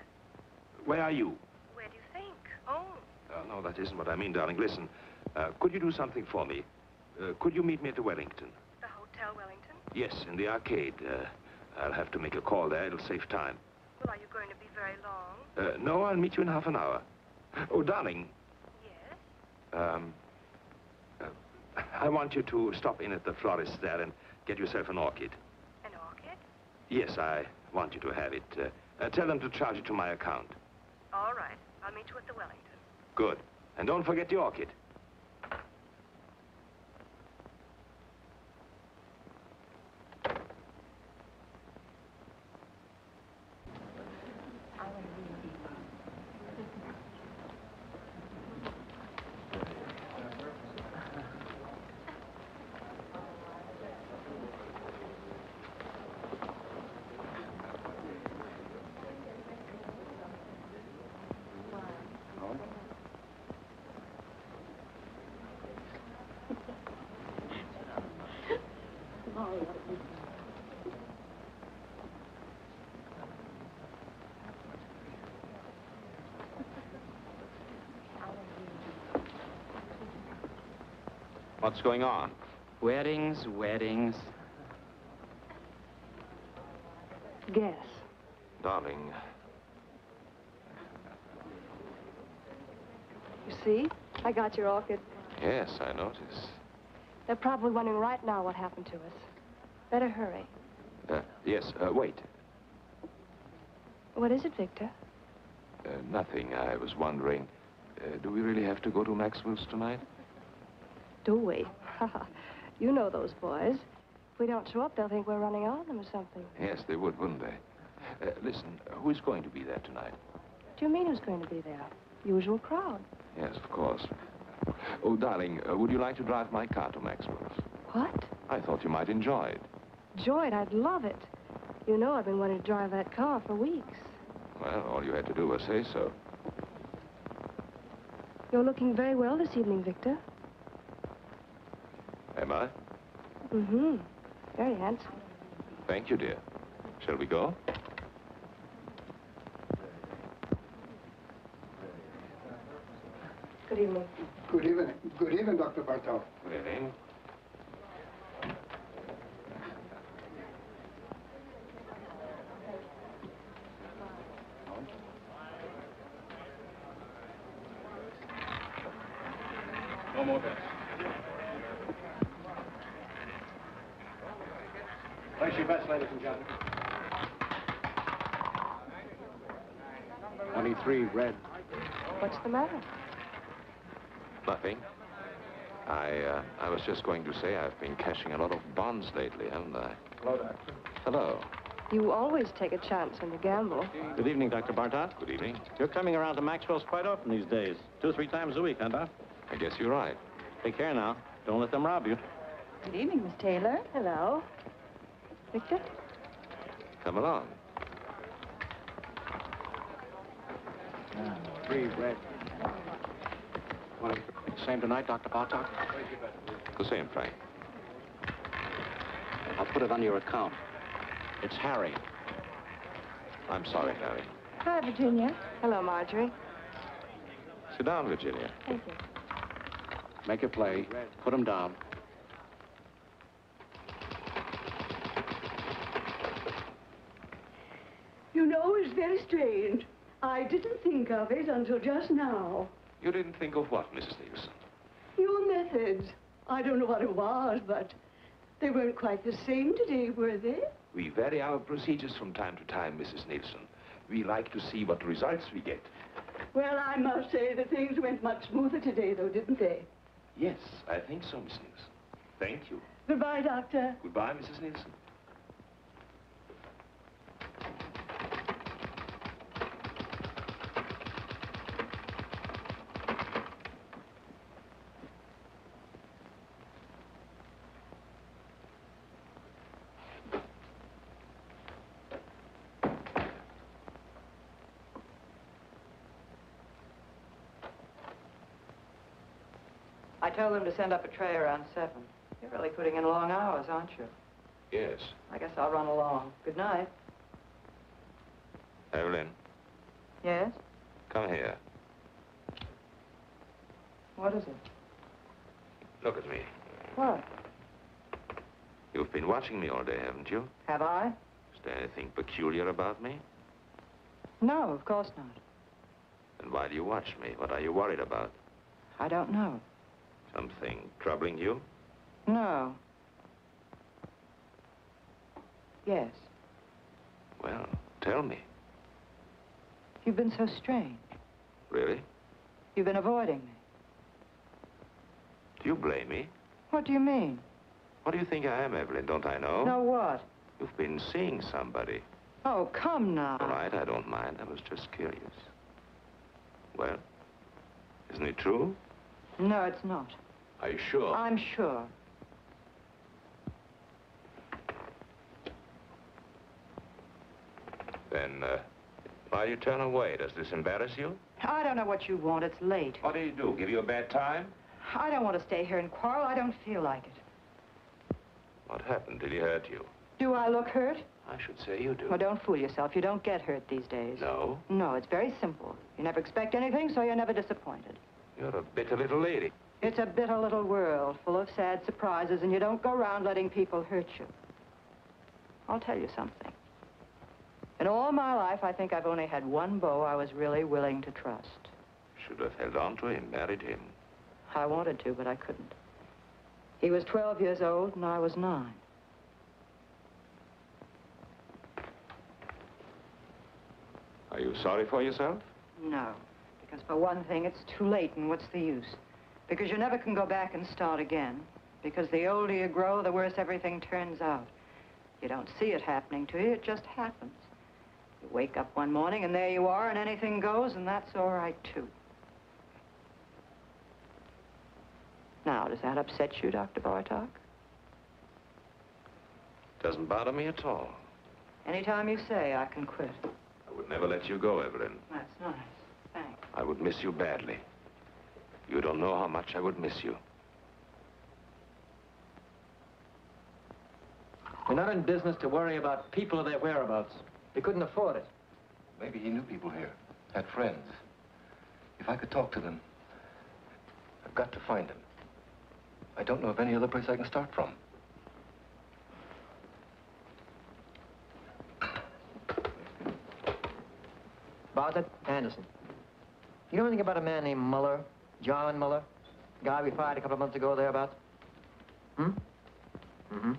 where are you? Where do you think? Oh. Uh, no, that isn't what I mean, darling. Listen, uh, could you do something for me? Uh, could you meet me at the Wellington? The Hotel Wellington? Yes, in the arcade. Uh, I'll have to make a call there. It'll save time. Well, are you going to be very long? Uh, no, I'll meet you in half an hour. Oh, darling. Yes? Um, uh, I want you to stop in at the florist there and get yourself an orchid. An orchid? Yes, I want you to have it. Uh, uh, tell them to charge it to my account. All right. I'll meet you at the Wellington. Good. And don't forget the orchid. What's going on? Weddings, weddings. Guess. Darling, You see? I got your orchid. yes, I notice. They're probably wondering right now what happened to us. Better hurry. Uh, yes, uh, wait. What is it, Victor? Uh, nothing. I was wondering, uh, do we really have to go to Maxwell's tonight? Do we? you know those boys. If we don't show up, they'll think we're running on them or something. Yes, they would, wouldn't they? Uh, listen, who's going to be there tonight? Do you mean who's going to be there? Usual crowd. Yes, of course. Oh, darling, uh, would you like to drive my car to Maxwell's? What? I thought you might enjoy it. Enjoy it? I'd love it. You know I've been wanting to drive that car for weeks. Well, all you had to do was say so. You're looking very well this evening, Victor. Am I? Mm-hmm. Very handsome. Thank you, dear. Shall we go? Good evening. Good evening. Good evening, Dr. Bartok. Good evening. No more ladies and gentlemen. 23, red. What's the matter? Nothing. I, uh, I was just going to say I've been cashing a lot of bonds lately, haven't I? Hello, Doctor. Hello. You always take a chance when you gamble. Good evening, Dr. Bartok. Good evening. You're coming around to Maxwell's quite often these days. Two, or three times a week, huh, Doc? I guess you're right. Take care now. Don't let them rob you. Good evening, Miss Taylor. Hello. Victor? Come along. Three, red. Same tonight, Dr. Bartok? The same, Frank. I'll put it on your account. It's Harry. I'm sorry, Harry. Hi, Virginia. Hello, Marjorie. Sit down, Virginia. Thank you. Make it play. Put him down. You know, it's very strange. I didn't think of it until just now. You didn't think of what, Mrs. Nielsen? Your methods. I don't know what it was, but they weren't quite the same today, were they? We vary our procedures from time to time, Mrs. Nielsen. We like to see what results we get. Well, I must say that things went much smoother today, though, didn't they? Yes, I think so, Miss Nielsen. Thank you. Goodbye, Doctor. Goodbye, Mrs. Nielsen. Told them to send up a tray around 7. You're really putting in long hours, aren't you? Yes. I guess I'll run along. Good night. Evelyn, Yes? come here. What is it? Look at me. What? You've been watching me all day, haven't you? Have I? Is there anything peculiar about me? No, of course not. Then why do you watch me? What are you worried about? I don't know. Something troubling you? No. Yes. Well, tell me. You've been so strange. Really? You've been avoiding me. Do you blame me? What do you mean? What do you think I am, Evelyn? Don't I know? No what? You've been seeing somebody. Oh, come now. All right, I don't mind. I was just curious. Well, isn't it true? No, it's not. Are you sure? I'm sure. Then, uh, why you turn away? Does this embarrass you? I don't know what you want. It's late. What do you do? Give you a bad time? I don't want to stay here and quarrel. I don't feel like it. What happened? Did he hurt you? Do I look hurt? I should say you do. Well, don't fool yourself. You don't get hurt these days. No? No, it's very simple. You never expect anything, so you're never disappointed. You're a bitter little lady. It's a bitter little world full of sad surprises, and you don't go around letting people hurt you. I'll tell you something. In all my life, I think I've only had one beau I was really willing to trust. Should have held on to him, married him. I wanted to, but I couldn't. He was 12 years old, and I was nine. Are you sorry for yourself? No, because for one thing, it's too late, and what's the use? Because you never can go back and start again. Because the older you grow, the worse everything turns out. You don't see it happening to you, it just happens. You wake up one morning, and there you are, and anything goes, and that's all right, too. Now, does that upset you, Dr. Bartok? Doesn't bother me at all. Anytime you say, I can quit. I would never let you go, Evelyn. That's nice. Thanks. I would miss you badly. You don't know how much I would miss you. We're not in business to worry about people or their whereabouts. We couldn't afford it. Maybe he knew people here, had friends. If I could talk to them, I've got to find him. I don't know of any other place I can start from. Bartlett Anderson. You know anything about a man named Muller? John Muller? Guy we fired a couple of months ago thereabouts? Hmm? Mm-hmm.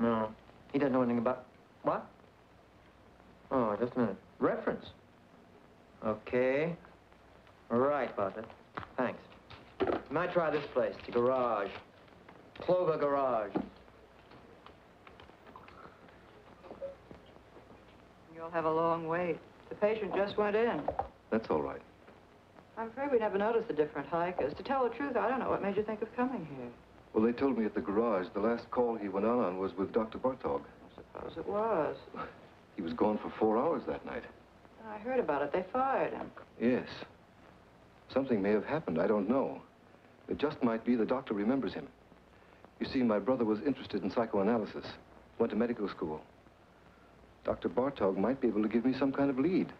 No. He doesn't know anything about... What? Oh, just a minute. Reference? Okay. Right about. Thanks. You might try this place, the garage. Clover Garage. You'll have a long wait. The patient just went in. That's all right. I'm afraid we never noticed the different hikers. To tell the truth, I don't know what made you think of coming here. Well, they told me at the garage the last call he went on on was with Dr. Bartok. I suppose it was. He was gone for four hours that night. I heard about it. They fired him. Yes. Something may have happened. I don't know. It just might be the doctor remembers him. You see, my brother was interested in psychoanalysis. Went to medical school. Dr. Bartok might be able to give me some kind of lead.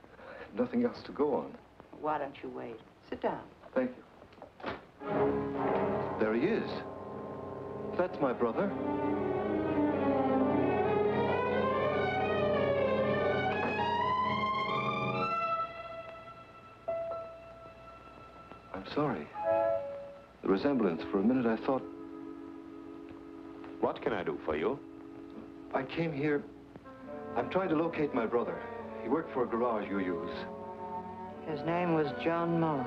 Nothing else to go on. Why don't you wait? Sit down. Thank you. There he is. That's my brother. I'm sorry. The resemblance, for a minute I thought... What can I do for you? I came here... I'm trying to locate my brother. He worked for a garage you use. His name was John Muller.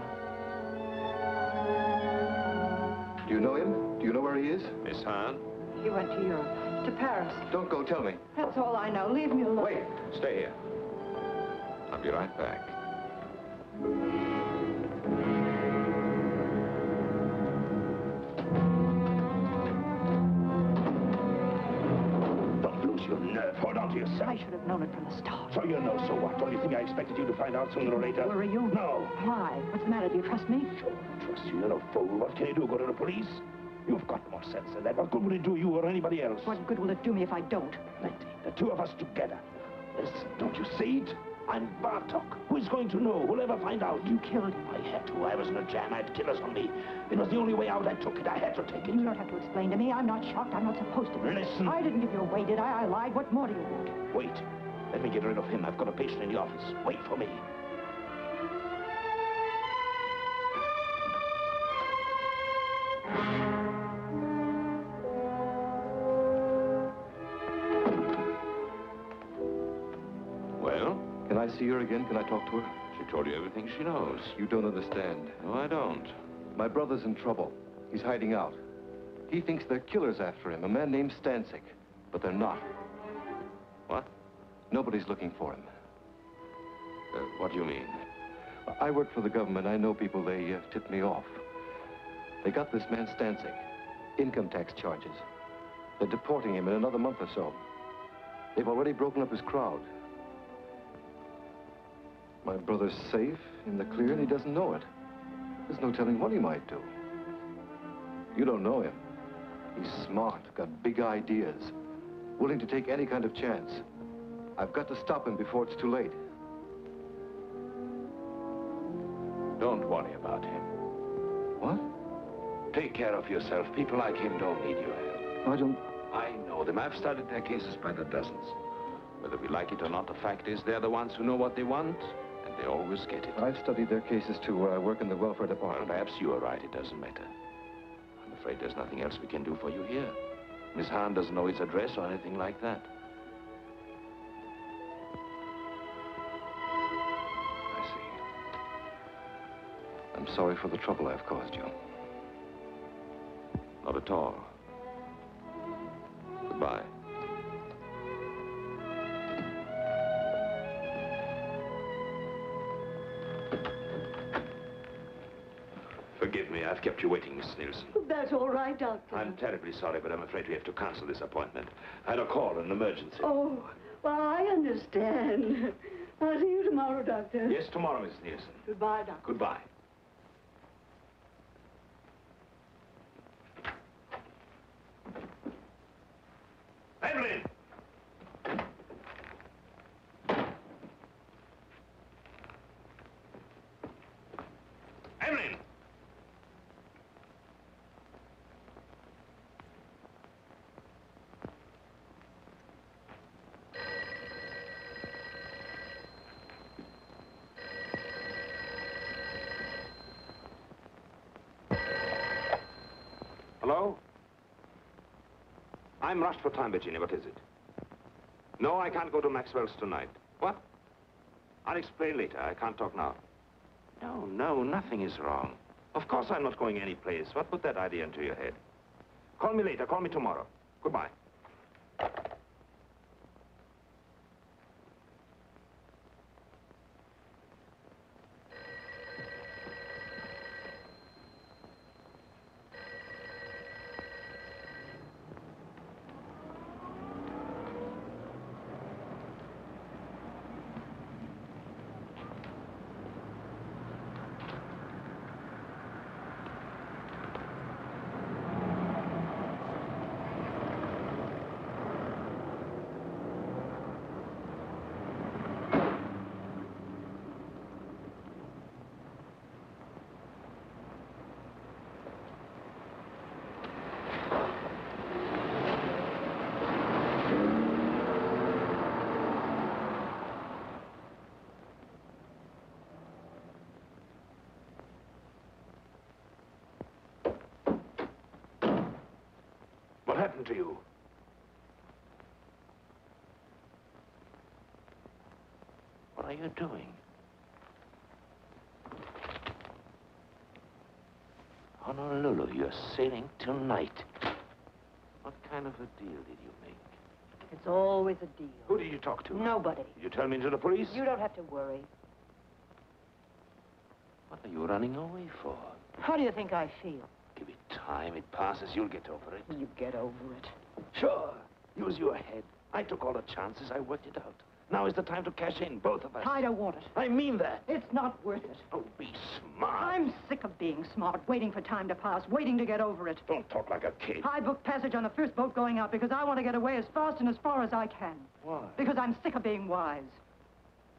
Do you know him? Do you know where he is? Miss Hahn? He went to Europe, to Paris. Don't go, tell me. That's all I know. Leave me alone. Wait. Stay here. I'll be right back. I should have known it from the start. So you know, so what? Don't you think I expected you to find out sooner or later? Were you? No. Why? What's the matter? Do you trust me? Sure, I trust you. You're no fool. What can you do? Go to the police? You've got more sense than that. What good will it do you or anybody else? What good will it do me if I don't? Plenty. The two of us together. Listen, don't you see it? I'm Bartok. Who is going to know? Who'll ever find out? You killed him. I had to. Oh, I was in a jam. I had killers on me. It was the only way out. I took it. I had to take it. You don't have to explain to me. I'm not shocked. I'm not supposed to be. Listen. I didn't give you away, did I? I lied. What more do you want? Wait. Let me get rid of him. I've got a patient in the office. Wait for me. I see her again? Can I talk to her? She told you everything she knows. You don't understand. No, I don't. My brother's in trouble. He's hiding out. He thinks they're killers after him, a man named Stansyck. But they're not. What? Nobody's looking for him. Uh, what do you mean? I work for the government. I know people. They uh, tipped me off. They got this man Stansyck. Income tax charges. They're deporting him in another month or so. They've already broken up his crowd. My brother's safe, in the clear, and he doesn't know it. There's no telling what he might do. You don't know him. He's smart, got big ideas, willing to take any kind of chance. I've got to stop him before it's too late. Don't worry about him. What? Take care of yourself. People like him don't need your help. I don't... I know them. I've studied their cases by the dozens. Whether we like it or not, the fact is they're the ones who know what they want, they always get it. I've studied their cases, too, where I work in the welfare Well, department. perhaps you are right. It doesn't matter. I'm afraid there's nothing else we can do for you here. Miss Hahn doesn't know his address or anything like that. I see. I'm sorry for the trouble I've caused you. Not at all. Goodbye. I've kept you waiting, Miss Nielsen. That's all right, Doctor. I'm terribly sorry, but I'm afraid we have to cancel this appointment. I had a call, an emergency. Oh, well, I understand. I'll see you tomorrow, Doctor. Yes, tomorrow, Miss Nielsen. Goodbye, Doctor. Goodbye. Evelyn! Evelyn! Hello? I'm rushed for time, Virginia. What is it? No, I can't go to Maxwell's tonight. What? I'll explain later. I can't talk now. No, no, nothing is wrong. Of course I'm not going any place. What put that idea into your head? Call me later. Call me tomorrow. Goodbye. What happened to you? What are you doing? Honolulu, you're sailing tonight. What kind of a deal did you make? It's always a deal. Who did you talk to? Nobody. Did you tell me to the police? You don't have to worry. What are you running away for? How do you think I feel? Give it time. It passes. You'll get over it. You get over it. Sure. Use your head. I took all the chances. I worked it out. Now is the time to cash in, both of us. I don't want it. I mean that. It's not worth it. Oh, be smart. I'm sick of being smart, waiting for time to pass, waiting to get over it. Don't talk like a kid. I booked passage on the first boat going out because I want to get away as fast and as far as I can. Why? Because I'm sick of being wise.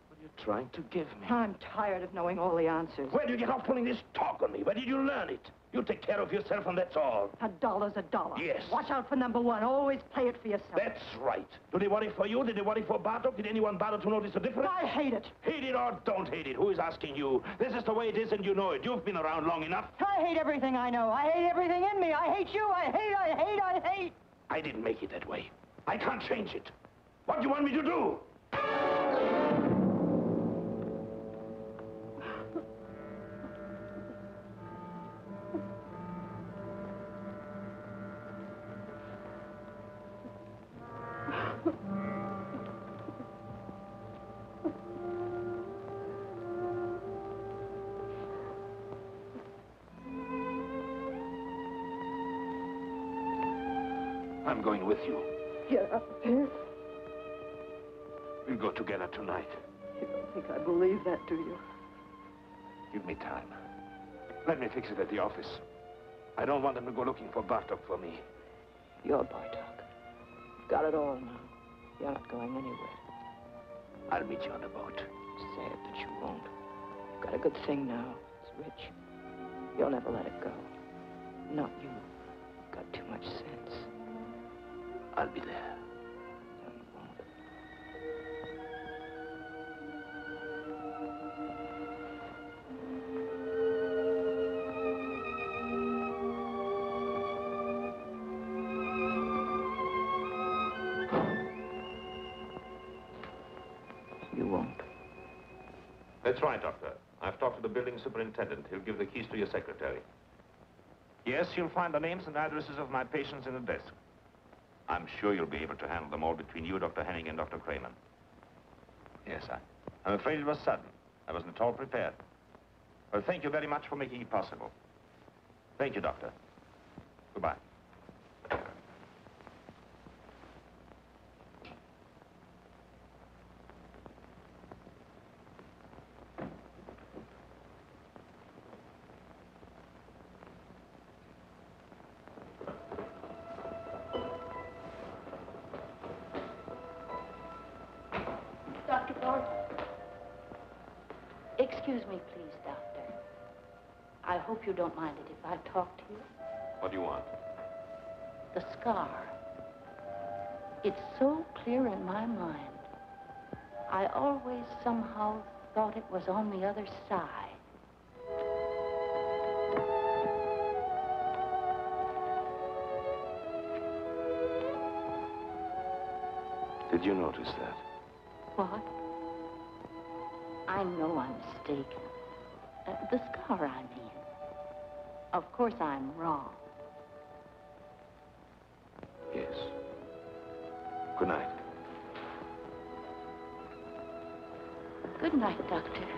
What are you trying to give me? I'm tired of knowing all the answers. Where did you get off pulling this talk on me? Where did you learn it? You take care of yourself and that's all. A dollar's a dollar. Yes. Watch out for number one. Always play it for yourself. That's right. Do they worry for you? Did they worry for Bartok? Did anyone bother to notice the difference? I hate it. Hate it or don't hate it. Who is asking you? This is the way it is and you know it. You've been around long enough. I hate everything I know. I hate everything in me. I hate you. I hate, I hate, I hate. I didn't make it that way. I can't change it. What do you want me to do? I'm going with you. Get up there. We'll go together tonight. You don't think I believe that, do you? Give me time. Let me fix it at the office. I don't want them to go looking for Bartok for me. You're Bartok. Got it all now. You're not going anywhere. I'll meet you on the boat. Sad that you won't. You've got a good thing now. It's rich. You'll never let it go. Not you. You've got too much sense. I'll be there. No, you won't. You won't. That's right, Doctor. I've talked to the building superintendent. He'll give the keys to your secretary. Yes, you'll find the names and addresses of my patients in the desk. I'm sure you'll be able to handle them all between you, Dr. Henning, and Dr. Kramer. Yes, I, I'm afraid it was sudden. I wasn't at all prepared. Well, thank you very much for making it possible. Thank you, Doctor. Goodbye. You don't mind it if I talk to you. What do you want? The scar. It's so clear in my mind. I always somehow thought it was on the other side. Did you notice that? What? I know I'm mistaken. Uh, the scar, I mean. Of course I'm wrong. Yes. Good night. Good night, Doctor.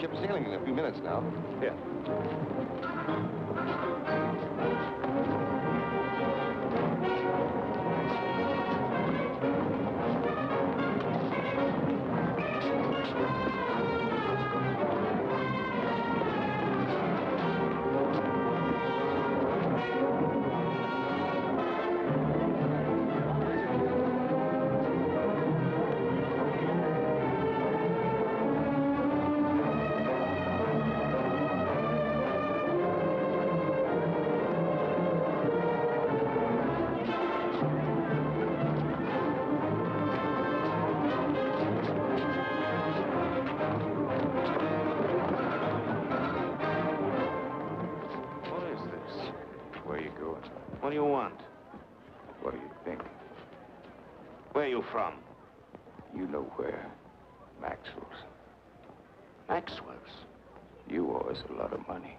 Ship's sailing in a few minutes now. Here. Us a lot of money.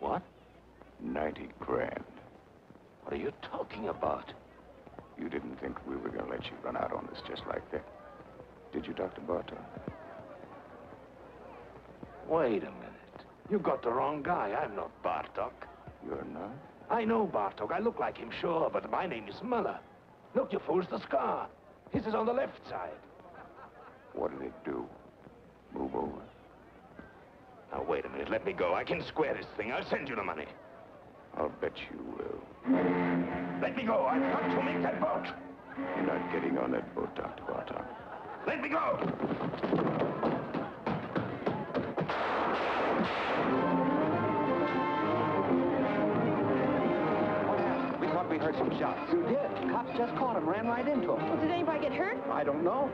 What? 90 grand. What are you talking about? You didn't think we were going to let you run out on us just like that. Did you, Dr. Bartok? Wait a minute. You got the wrong guy. I'm not Bartok. You're not? I know Bartok. I look like him, sure, but my name is Muller. Look, you fools, the scar. His is on the left side. What did it do? Move over. Now, wait a minute. Let me go. I can square this thing. I'll send you the money. I'll bet you will. Let me go. I've got to make that boat. You're not getting on that boat, Dr. Bartok. Let me go. We thought we heard some shots. You did. Cops just caught him, ran right into him. Well, did anybody get hurt? I don't know.